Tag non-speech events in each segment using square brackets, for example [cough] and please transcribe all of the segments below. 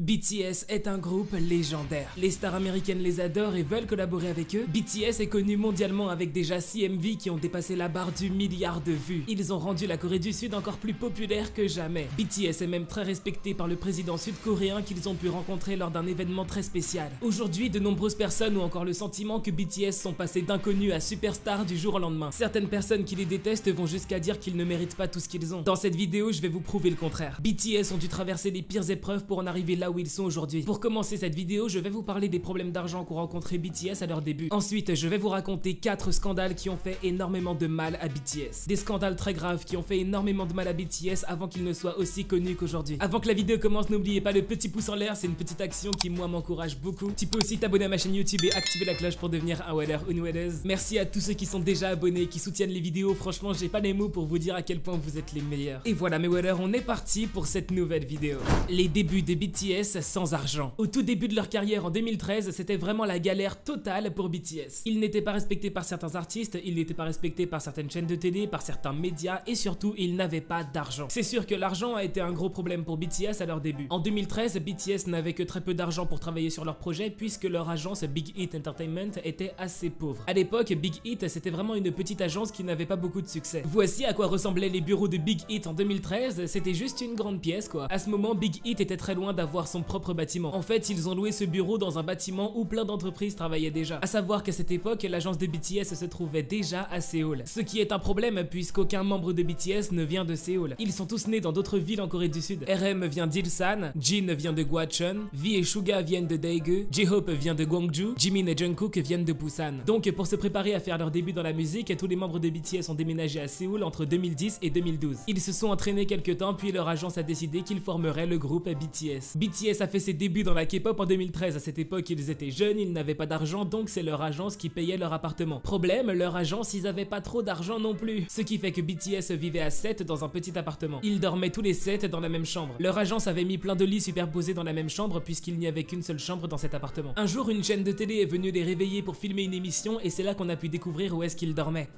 BTS est un groupe légendaire. Les stars américaines les adorent et veulent collaborer avec eux. BTS est connu mondialement avec déjà 6 MV qui ont dépassé la barre du milliard de vues. Ils ont rendu la Corée du Sud encore plus populaire que jamais. BTS est même très respecté par le président sud-coréen qu'ils ont pu rencontrer lors d'un événement très spécial. Aujourd'hui, de nombreuses personnes ont encore le sentiment que BTS sont passés d'inconnus à superstars du jour au lendemain. Certaines personnes qui les détestent vont jusqu'à dire qu'ils ne méritent pas tout ce qu'ils ont. Dans cette vidéo, je vais vous prouver le contraire. BTS ont dû traverser les pires épreuves pour en arriver là où ils sont aujourd'hui. Pour commencer cette vidéo, je vais vous parler des problèmes d'argent qu'ont rencontré BTS à leur début. Ensuite, je vais vous raconter 4 scandales qui ont fait énormément de mal à BTS. Des scandales très graves qui ont fait énormément de mal à BTS avant qu'ils ne soient aussi connus qu'aujourd'hui. Avant que la vidéo commence, n'oubliez pas le petit pouce en l'air, c'est une petite action qui moi m'encourage beaucoup. Tu peux aussi t'abonner à ma chaîne YouTube et activer la cloche pour devenir un Weller ou une. Merci à tous ceux qui sont déjà abonnés, qui soutiennent les vidéos. Franchement, j'ai pas les mots pour vous dire à quel point vous êtes les meilleurs. Et voilà mes Wellers, on est parti pour cette nouvelle vidéo. Les débuts de BTS sans argent. Au tout début de leur carrière en 2013, c'était vraiment la galère totale pour BTS. Ils n'étaient pas respectés par certains artistes, ils n'étaient pas respectés par certaines chaînes de télé, par certains médias et surtout, ils n'avaient pas d'argent. C'est sûr que l'argent a été un gros problème pour BTS à leur début. En 2013, BTS n'avait que très peu d'argent pour travailler sur leur projet puisque leur agence Big Hit Entertainment était assez pauvre. À l'époque, Big Hit c'était vraiment une petite agence qui n'avait pas beaucoup de succès. Voici à quoi ressemblaient les bureaux de Big Hit en 2013, c'était juste une grande pièce quoi. À ce moment, Big Hit était très loin d'avoir son propre bâtiment. En fait, ils ont loué ce bureau dans un bâtiment où plein d'entreprises travaillaient déjà. À savoir qu'à cette époque, l'agence de BTS se trouvait déjà à Séoul. Ce qui est un problème puisqu'aucun membre de BTS ne vient de Séoul. Ils sont tous nés dans d'autres villes en Corée du Sud. RM vient d'Ilsan, Jin vient de Gwacheon, V et Suga viennent de Daegu, J-Hope vient de Gwangju, Jimin et Jungkook viennent de Busan. Donc pour se préparer à faire leur début dans la musique, tous les membres de BTS ont déménagé à Séoul entre 2010 et 2012. Ils se sont entraînés quelques temps puis leur agence a décidé qu'ils formeraient le groupe BTS. BTS a fait ses débuts dans la K-pop en 2013. À cette époque, ils étaient jeunes, ils n'avaient pas d'argent, donc c'est leur agence qui payait leur appartement. Problème, leur agence, ils avaient pas trop d'argent non plus. Ce qui fait que BTS vivait à 7 dans un petit appartement. Ils dormaient tous les 7 dans la même chambre. Leur agence avait mis plein de lits superposés dans la même chambre puisqu'il n'y avait qu'une seule chambre dans cet appartement. Un jour, une chaîne de télé est venue les réveiller pour filmer une émission et c'est là qu'on a pu découvrir où est-ce qu'ils dormaient.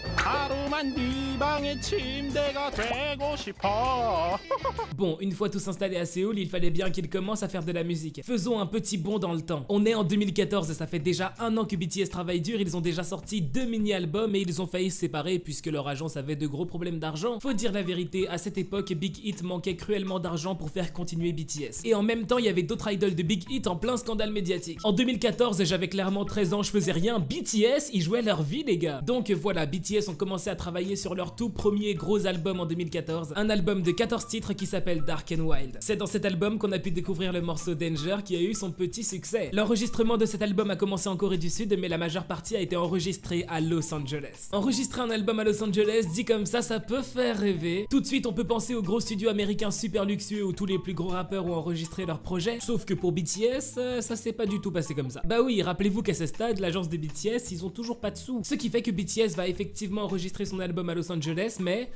적서공개 하이라이터 하루만 네 방의 침대가 되고 싶어 [laughs] Bon, une fois tous installés à Séoul, il fallait bien qu'ils commencent à faire de la musique. Faisons un petit bond dans le temps. On est en 2014 et ça fait déjà un an que BTS travaille dur, ils ont déjà sorti deux mini-albums et ils ont failli se séparer puisque leur agence avait de gros problèmes d'argent. Faut dire la vérité, à cette époque, Big Hit manquait cruellement d'argent pour faire continuer BTS. Et en même temps, il y avait d'autres idoles de Big Hit en plein scandale médiatique. En 2014, j'avais clairement 13 ans, je faisais rien. BTS, ils jouaient leur vie les gars. Donc voilà, BTS ont commencé à travailler sur leur tout premier gros album en 2014, un album de 14 titres qui s'appelle Dark and Wild. C'est dans cet album qu'on a pu découvrir le morceau Danger qui a eu son petit succès. L'enregistrement de cet album a commencé en Corée du Sud, mais la majeure partie a été enregistrée à Los Angeles. Enregistrer un album à Los Angeles, dit comme ça, ça peut faire rêver. Tout de suite, on peut penser aux gros studios américains super luxueux où tous les plus gros rappeurs ont enregistré leurs projets. Sauf que pour BTS, euh, ça s'est pas du tout passé comme ça. Bah oui, rappelez-vous qu'à ce stade, l'agence de BTS, ils ont toujours pas de sous. Ce qui fait que BTS va effectivement enregistrer son album à Los Angeles, mais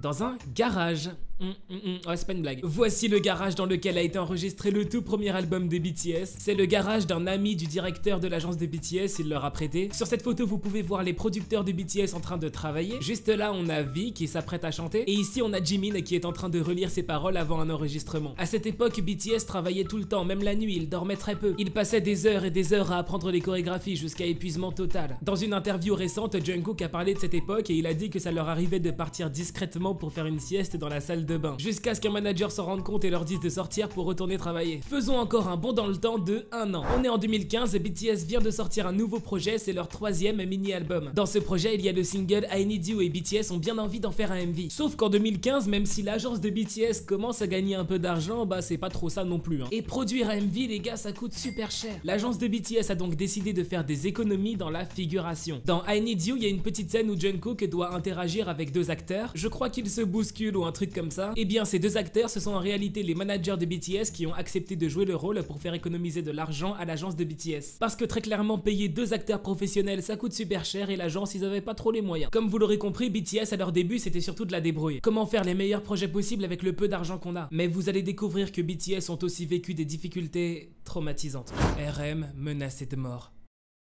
dans un garage. Hum. Ouais, c'est pas une blague. Voici le garage dans lequel a été enregistré le tout premier album des BTS. C'est le garage d'un ami du directeur de l'agence de BTS, il leur a prêté. Sur cette photo, vous pouvez voir les producteurs de BTS en train de travailler. Juste là, on a V qui s'apprête à chanter. Et ici, on a Jimin qui est en train de relire ses paroles avant un enregistrement. À cette époque, BTS travaillait tout le temps, même la nuit, il dormait très peu. Il passait des heures et des heures à apprendre les chorégraphies jusqu'à épuisement total. Dans une interview récente, Jungkook a parlé de cette époque et il a dit que ça leur arrivait de partir discrètement pour faire une sieste dans la salle de bain, jusqu'à ce qu'un manager s'en rende compte et leur dise de sortir pour retourner travailler. Faisons encore un bond dans le temps de un an. On est en 2015 et BTS vient de sortir un nouveau projet, c'est leur troisième mini-album. Dans ce projet, il y a le single I Need You et BTS ont bien envie d'en faire un MV. Sauf qu'en 2015, même si l'agence de BTS commence à gagner un peu d'argent, bah c'est pas trop ça non plus. hein. Et produire un MV, les gars, ça coûte super cher. L'agence de BTS a donc décidé de faire des économies dans la figuration. Dans I Need You, il y a une petite scène où Jungkook doit interagir avec deux acteurs. Je crois qu'ils se bousculent ou un truc comme ça. Et bien, ces deux acteurs, ce sont en réalité les managers de BTS qui ont accepté de jouer le rôle pour faire économiser de l'argent à l'agence de BTS. Parce que très clairement, payer deux acteurs professionnels, ça coûte super cher et l'agence, ils avaient pas trop les moyens. Comme vous l'aurez compris, BTS à leur début, c'était surtout de la débrouille. Comment faire les meilleurs projets possibles avec le peu d'argent qu'on a. Mais vous allez découvrir que BTS ont aussi vécu des difficultés traumatisantes. RM menacé de mort.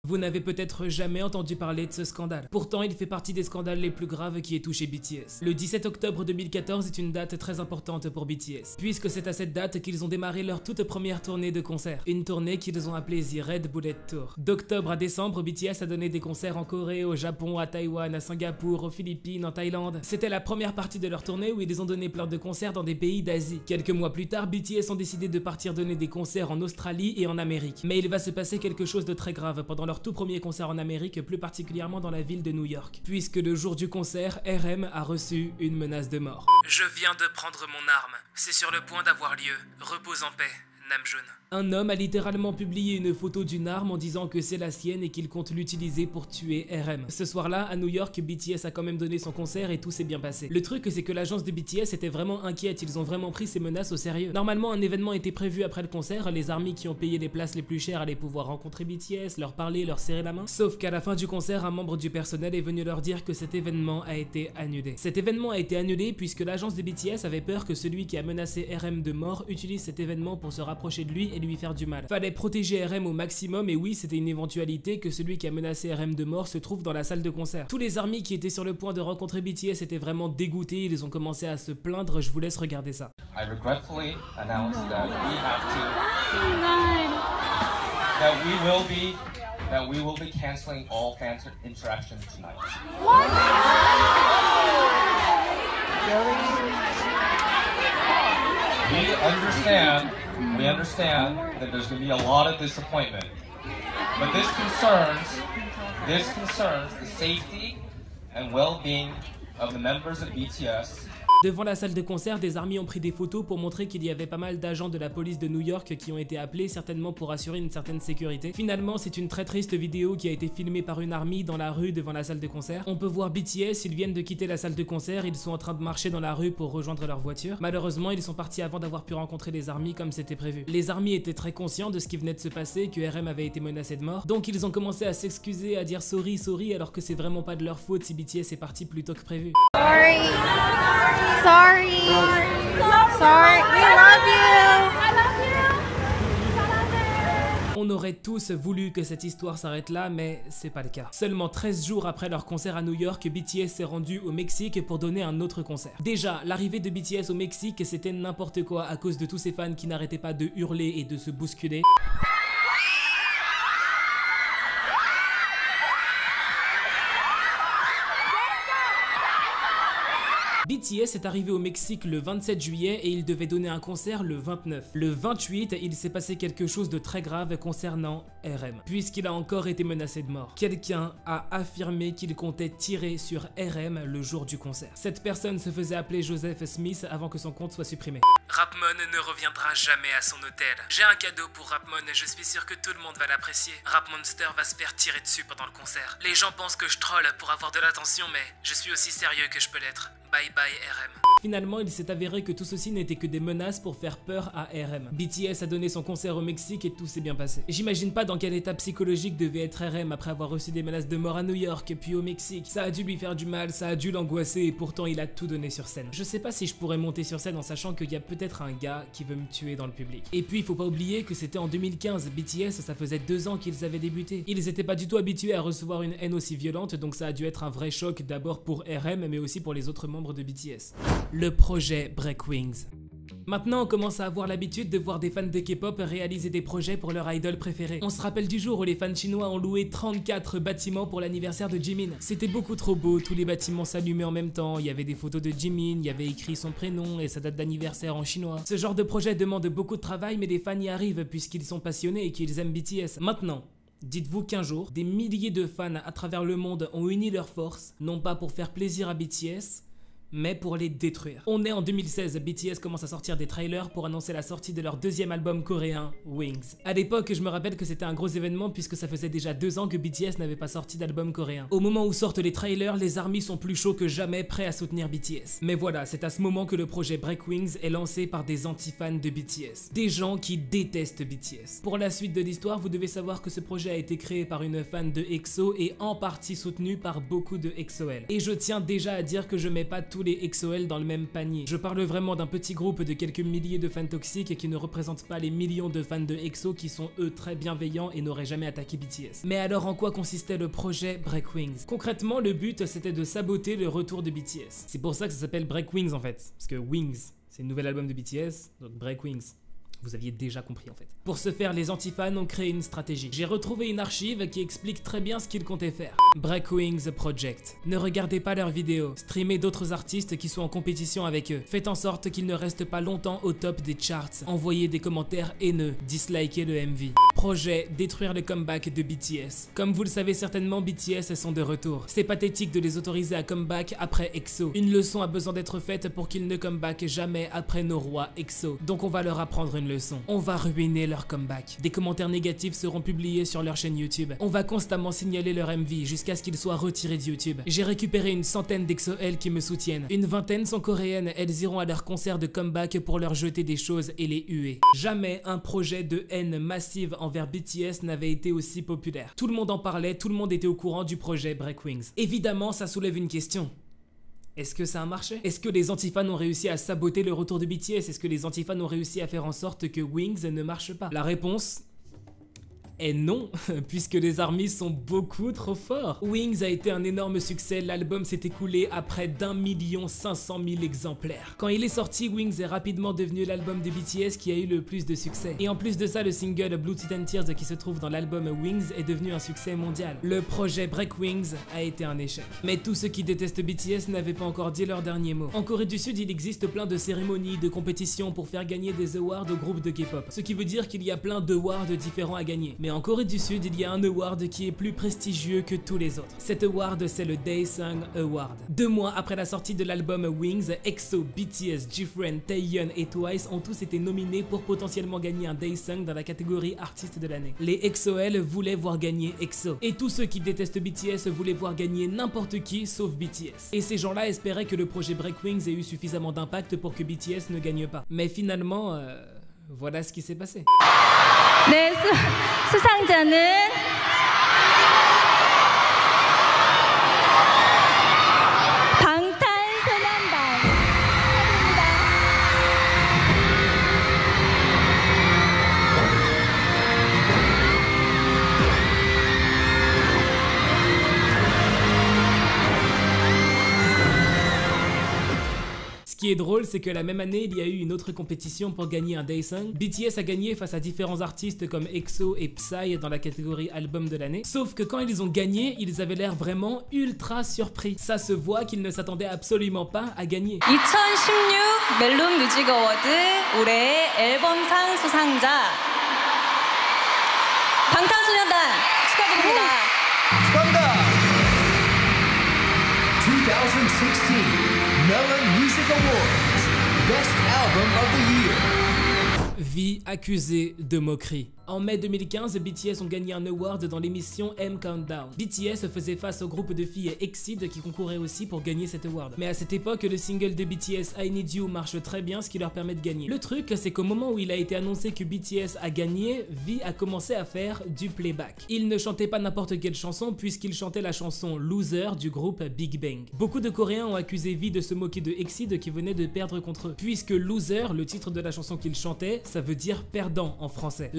Vous n'avez peut-être jamais entendu parler de ce scandale. Pourtant, il fait partie des scandales les plus graves qui aient touché BTS. Le 17 octobre 2014 est une date très importante pour BTS, puisque c'est à cette date qu'ils ont démarré leur toute première tournée de concert. Une tournée qu'ils ont appelée The Red Bullet Tour. D'octobre à décembre, BTS a donné des concerts en Corée, au Japon, à Taïwan, à Singapour, aux Philippines, en Thaïlande. C'était la première partie de leur tournée où ils ont donné plein de concerts dans des pays d'Asie. Quelques mois plus tard, BTS ont décidé de partir donner des concerts en Australie et en Amérique. Mais il va se passer quelque chose de très grave pendant leur tout premier concert en Amérique, plus particulièrement dans la ville de New York, puisque le jour du concert, RM a reçu une menace de mort. Je viens de prendre mon arme. C'est sur le point d'avoir lieu. Repose en paix. Namjoon. Un homme a littéralement publié une photo d'une arme en disant que c'est la sienne et qu'il compte l'utiliser pour tuer RM. Ce soir-là, à New York, BTS a quand même donné son concert et tout s'est bien passé. Le truc, c'est que l'agence de BTS était vraiment inquiète, ils ont vraiment pris ces menaces au sérieux. Normalement, un événement était prévu après le concert, les armies qui ont payé les places les plus chères allaient pouvoir rencontrer BTS, leur parler, leur serrer la main. Sauf qu'à la fin du concert, un membre du personnel est venu leur dire que cet événement a été annulé. Cet événement a été annulé puisque l'agence de BTS avait peur que celui qui a menacé RM de mort utilise cet événement pour se rapprocher de lui lui faire du mal. Fallait protéger RM au maximum et oui, c'était une éventualité que celui qui a menacé RM de mort se trouve dans la salle de concert. Tous les armies qui étaient sur le point de rencontrer BTS étaient vraiment dégoûtés, ils ont commencé à se plaindre, je vous laisse regarder ça. I regretfully announce that we have to that we will be that we will be canceling all fan interactions tonight. We understand, we understand that there's going to be a lot of disappointment. But this concerns, this concerns the safety and well-being of the members of BTS Devant la salle de concert, des armées ont pris des photos pour montrer qu'il y avait pas mal d'agents de la police de New York qui ont été appelés, certainement pour assurer une certaine sécurité. Finalement, c'est une très triste vidéo qui a été filmée par une armée dans la rue devant la salle de concert. On peut voir BTS, ils viennent de quitter la salle de concert, ils sont en train de marcher dans la rue pour rejoindre leur voiture. Malheureusement, ils sont partis avant d'avoir pu rencontrer les armées comme c'était prévu. Les armées étaient très conscients de ce qui venait de se passer, que RM avait été menacé de mort, donc ils ont commencé à s'excuser, à dire sorry, sorry, alors que c'est vraiment pas de leur faute si BTS est parti plus tôt que prévu. Sorry. Sorry. Sorry. We love you. On aurait tous voulu que cette histoire s'arrête là, mais c'est pas le cas. Seulement 13 jours après leur concert à New York, BTS s'est rendu au Mexique pour donner un autre concert. Déjà, l'arrivée de BTS au Mexique, c'était n'importe quoi à cause de tous ces fans qui n'arrêtaient pas de hurler et de se bousculer. BTS est arrivé au Mexique le 27 juillet et il devait donner un concert le 29. Le 28, il s'est passé quelque chose de très grave concernant RM, puisqu'il a encore été menacé de mort. Quelqu'un a affirmé qu'il comptait tirer sur RM le jour du concert. Cette personne se faisait appeler Joseph Smith avant que son compte soit supprimé. Rapmon ne reviendra jamais à son hôtel. J'ai un cadeau pour Rapmon et je suis sûr que tout le monde va l'apprécier. Rapmonster va se faire tirer dessus pendant le concert. Les gens pensent que je troll pour avoir de l'attention, mais je suis aussi sérieux que je peux l'être. Bye bye RM. Finalement, il s'est avéré que tout ceci n'était que des menaces pour faire peur à RM. BTS a donné son concert au Mexique et tout s'est bien passé. J'imagine pas dans quel état psychologique devait être RM après avoir reçu des menaces de mort à New York puis au Mexique. Ça a dû lui faire du mal, ça a dû l'angoisser et pourtant il a tout donné sur scène. Je sais pas si je pourrais monter sur scène en sachant qu'il y a peut-être un gars qui veut me tuer dans le public. Et puis il faut pas oublier que c'était en 2015, BTS ça faisait deux ans qu'ils avaient débuté. Ils étaient pas du tout habitués à recevoir une haine aussi violente donc ça a dû être un vrai choc d'abord pour RM mais aussi pour les autres membres de BTS le projet Breakwings. Maintenant, on commence à avoir l'habitude de voir des fans de K-pop réaliser des projets pour leur idol préféré. On se rappelle du jour où les fans chinois ont loué 34 bâtiments pour l'anniversaire de Jimin. C'était beaucoup trop beau, tous les bâtiments s'allumaient en même temps, il y avait des photos de Jimin, il y avait écrit son prénom et sa date d'anniversaire en chinois. Ce genre de projet demande beaucoup de travail, mais les fans y arrivent puisqu'ils sont passionnés et qu'ils aiment BTS. Maintenant, Dites-vous qu'un jour, des milliers de fans à travers le monde ont uni leurs forces, non pas pour faire plaisir à BTS, mais pour les détruire. On est en 2016, BTS commence à sortir des trailers pour annoncer la sortie de leur deuxième album coréen, Wings. À l'époque, je me rappelle que c'était un gros événement puisque ça faisait déjà deux ans que BTS n'avait pas sorti d'album coréen. Au moment où sortent les trailers, les armies sont plus chauds que jamais prêts à soutenir BTS. Mais voilà, c'est à ce moment que le projet Break Wings est lancé par des anti-fans de BTS. Des gens qui détestent BTS. Pour la suite de l'histoire, vous devez savoir que ce projet a été créé par une fan de EXO et en partie soutenu par beaucoup de EXO-L. Et je tiens déjà à dire que je mets pas tout les XOL dans le même panier. Je parle vraiment d'un petit groupe de quelques milliers de fans toxiques qui ne représentent pas les millions de fans de EXO qui sont eux très bienveillants et n'auraient jamais attaqué BTS. Mais alors en quoi consistait le projet Break Wings Concrètement, le but c'était de saboter le retour de BTS. C'est pour ça que ça s'appelle Break Wings en fait, parce que Wings, c'est le nouvel album de BTS, donc Break Wings. Vous aviez déjà compris en fait. Pour ce faire, les antifans ont créé une stratégie. J'ai retrouvé une archive qui explique très bien ce qu'ils comptaient faire. Breakwings Project. Ne regardez pas leurs vidéos. Streamez d'autres artistes qui sont en compétition avec eux. Faites en sorte qu'ils ne restent pas longtemps au top des charts. Envoyez des commentaires haineux. Dislikez le MV. Projet détruire le comeback de BTS. Comme vous le savez certainement, BTS sont de retour. C'est pathétique de les autoriser à comeback après EXO. Une leçon a besoin d'être faite pour qu'ils ne comeback jamais après nos rois EXO. Donc on va leur apprendre une leçon. On va ruiner leur comeback. Des commentaires négatifs seront publiés sur leur chaîne YouTube. On va constamment signaler leur MV jusqu'à ce qu'ils soient retirés de YouTube. J'ai récupéré une centaine d'XOL qui me soutiennent. Une vingtaine sont coréennes, elles iront à leur concert de comeback pour leur jeter des choses et les huer. Jamais un projet de haine massive envers BTS n'avait été aussi populaire. Tout le monde en parlait, tout le monde était au courant du projet Breakwings. Évidemment, ça soulève une question. Est-ce que ça a marché? Est-ce que les antifans ont réussi à saboter le retour de BTS Est-ce que les antifans ont réussi à faire en sorte que Wings ne marche pas? La réponse et non, [laughs] puisque les armies sont beaucoup trop forts. Wings a été un énorme succès, l'album s'est écoulé à près d'un million cinq cent mille exemplaires. Quand il est sorti, Wings est rapidement devenu l'album de BTS qui a eu le plus de succès. Et en plus de ça, le single Blue Titan Tears qui se trouve dans l'album Wings est devenu un succès mondial. Le projet Break Wings a été un échec. Mais tous ceux qui détestent BTS n'avaient pas encore dit leur dernier mot. En Corée du Sud, il existe plein de cérémonies, de compétitions pour faire gagner des awards aux groupes de K-pop. Ce qui veut dire qu'il y a plein d'awards différents à gagner. En Corée du Sud, il y a un award qui est plus prestigieux que tous les autres. Cet award, c'est le Daesung Award. Deux mois après la sortie de l'album Wings, EXO, BTS, GFriend, Taeyeon et Twice ont tous été nominés pour potentiellement gagner un Daesung dans la catégorie artiste de l'année. Les EXO-L voulaient voir gagner EXO. Et tous ceux qui détestent BTS voulaient voir gagner n'importe qui sauf BTS. Et ces gens-là espéraient que le projet Break Wings ait eu suffisamment d'impact pour que BTS ne gagne pas. Mais finalement, euh, voilà ce qui s'est passé. 네, 수, 수상자는 qui est drôle, c'est que la même année, il y a eu une autre compétition pour gagner un Daesung. BTS a gagné face à différents artistes comme EXO et Psy dans la catégorie album de l'année. Sauf que quand ils ont gagné, ils avaient l'air vraiment ultra surpris. Ça se voit qu'ils ne s'attendaient absolument pas à gagner. 2016 멜론 뮤직 어워드 올해의 앨범상 수상자 방탄소년단 축하드립니다. 축하합니다. Vie accusée de moquerie. En mai 2015, BTS ont gagné un award dans l'émission M Countdown. BTS faisait face au groupe de filles Exceed qui concouraient aussi pour gagner cet award. Mais à cette époque, le single de BTS I Need You marche très bien, ce qui leur permet de gagner. Le truc, c'est qu'au moment où il a été annoncé que BTS a gagné, V a commencé à faire du playback. Il ne chantait pas n'importe quelle chanson puisqu'il chantait la chanson Loser du groupe Big Bang. Beaucoup de Coréens ont accusé V de se moquer de Exceed qui venait de perdre contre eux. Puisque Loser, le titre de la chanson qu'il chantait, ça veut dire perdant en français.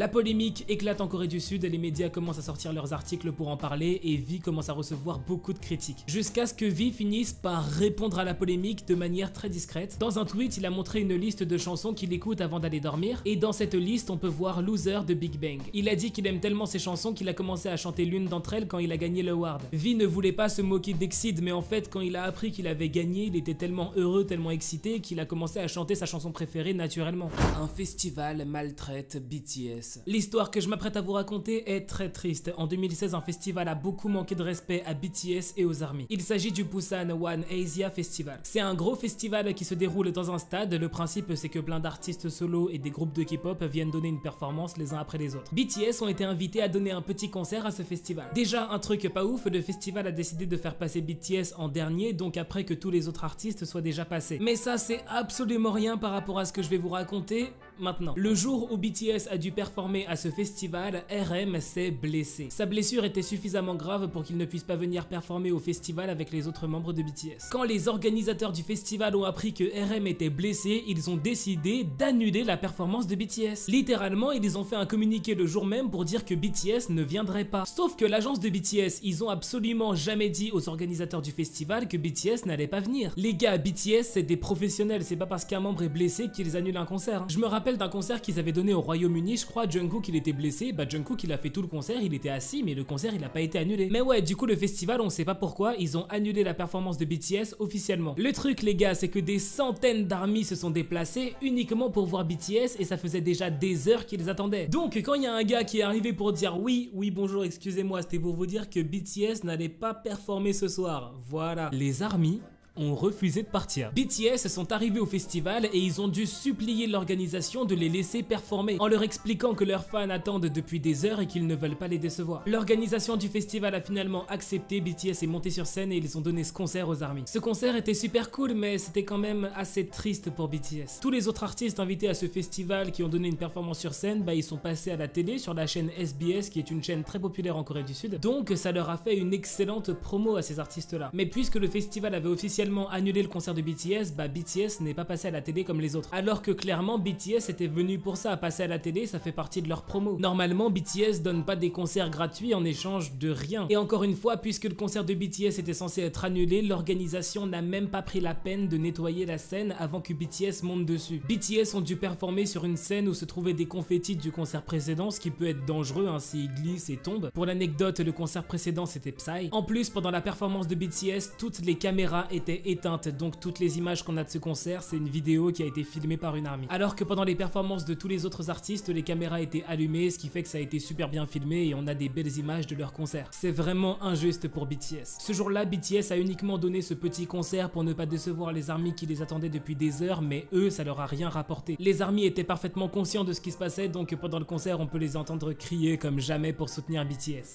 Éclate en Corée du Sud et les médias commencent à sortir leurs articles pour en parler et V commence à recevoir beaucoup de critiques. Jusqu'à ce que V finisse par répondre à la polémique de manière très discrète. Dans un tweet, il a montré une liste de chansons qu'il écoute avant d'aller dormir et dans cette liste, on peut voir Loser de Big Bang. Il a dit qu'il aime tellement ces chansons qu'il a commencé à chanter l'une d'entre elles quand il a gagné le award. V ne voulait pas se moquer d'Exceed, mais en fait, quand il a appris qu'il avait gagné, il était tellement heureux, tellement excité qu'il a commencé à chanter sa chanson préférée naturellement. Un festival maltraite BTS. L'histoire que je m'apprête à vous raconter est très triste. En 2016, un festival a beaucoup manqué de respect à BTS et aux armies. Il s'agit du Busan One Asia Festival. C'est un gros festival qui se déroule dans un stade. Le principe, c'est que plein d'artistes solo et des groupes de K-pop viennent donner une performance les uns après les autres. BTS ont été invités à donner un petit concert à ce festival. Déjà, un truc pas ouf, le festival a décidé de faire passer BTS en dernier, donc après que tous les autres artistes soient déjà passés. Mais ça, c'est absolument rien par rapport à ce que je vais vous raconter. Maintenant, le jour où BTS a dû performer à ce festival, RM s'est blessé. Sa blessure était suffisamment grave pour qu'il ne puisse pas venir performer au festival avec les autres membres de BTS. Quand les organisateurs du festival ont appris que RM était blessé, ils ont décidé d'annuler la performance de BTS. Littéralement, ils ont fait un communiqué le jour même pour dire que BTS ne viendrait pas. Sauf que l'agence de BTS, ils ont absolument jamais dit aux organisateurs du festival que BTS n'allait pas venir. Les gars, BTS c'est des professionnels, c'est pas parce qu'un membre est blessé qu'ils annulent un concert. hein. Je me rappelle d'un concert qu'ils avaient donné au Royaume-Uni, je crois, Jungkook il était blessé, bah Jungkook il a fait tout le concert, il était assis, mais le concert il a pas été annulé. Mais ouais, du coup le festival, on sait pas pourquoi, ils ont annulé la performance de BTS officiellement. Le truc les gars, c'est que des centaines d'armies se sont déplacées uniquement pour voir BTS et ça faisait déjà des heures qu'ils attendaient. Donc quand il y a un gars qui est arrivé pour dire oui, oui bonjour, excusez-moi, c'était pour vous dire que BTS n'allait pas performer ce soir. Voilà. Les armies ont refusé de partir. BTS sont arrivés au festival et ils ont dû supplier l'organisation de les laisser performer en leur expliquant que leurs fans attendent depuis des heures et qu'ils ne veulent pas les décevoir. L'organisation du festival a finalement accepté, BTS est monté sur scène et ils ont donné ce concert aux armies. Ce concert était super cool mais c'était quand même assez triste pour BTS. Tous les autres artistes invités à ce festival qui ont donné une performance sur scène, bah ils sont passés à la télé sur la chaîne SBS qui est une chaîne très populaire en Corée du Sud. Donc ça leur a fait une excellente promo à ces artistes là. Mais puisque le festival avait officiellement annulé le concert de BTS, bah BTS n'est pas passé à la télé comme les autres. Alors que clairement BTS était venu pour ça, passer à la télé, ça fait partie de leur promo. Normalement BTS donne pas des concerts gratuits en échange de rien. Et encore une fois, puisque le concert de BTS était censé être annulé, l'organisation n'a même pas pris la peine de nettoyer la scène avant que BTS monte dessus. BTS ont dû performer sur une scène où se trouvaient des confettis du concert précédent, ce qui peut être dangereux hein, s'ils glissent et tombent. Pour l'anecdote, le concert précédent c'était Psy. En plus, pendant la performance de BTS, toutes les caméras étaient éteintes, donc toutes les images qu'on a de ce concert, c'est une vidéo qui a été filmée par une armée. Alors que pendant les performances de tous les autres artistes, les caméras étaient allumées, ce qui fait que ça a été super bien filmé et on a des belles images de leur concert. C'est vraiment injuste pour BTS. Ce jour-là, BTS a uniquement donné ce petit concert pour ne pas décevoir les armies qui les attendaient depuis des heures, mais eux, ça leur a rien rapporté. Les armies étaient parfaitement conscients de ce qui se passait, donc pendant le concert, on peut les entendre crier comme jamais pour soutenir BTS.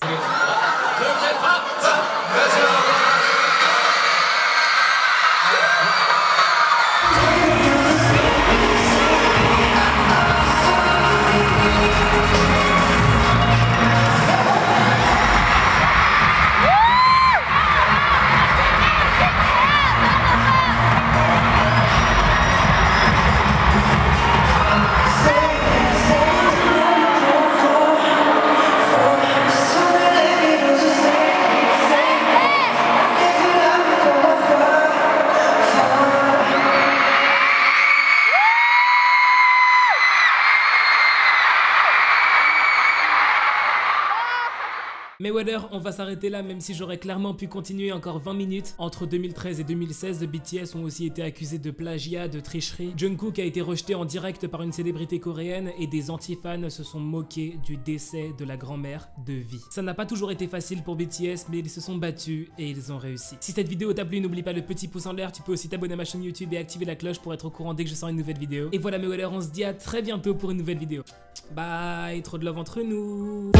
On va s'arrêter là, même si j'aurais clairement pu continuer encore 20 minutes. Entre 2013 et 2016, BTS ont aussi été accusés de plagiat, de tricherie. Jungkook a été rejeté en direct par une célébrité coréenne et des anti-fans se sont moqués du décès de la grand-mère de vie. Ça n'a pas toujours été facile pour BTS, mais ils se sont battus et ils ont réussi. Si cette vidéo t'a plu, n'oublie pas le petit pouce en l'air. Tu peux aussi t'abonner à ma chaîne YouTube et activer la cloche pour être au courant dès que je sors une nouvelle vidéo. Et voilà mes Weather, on se dit à très bientôt pour une nouvelle vidéo. Bye, trop de love entre nous.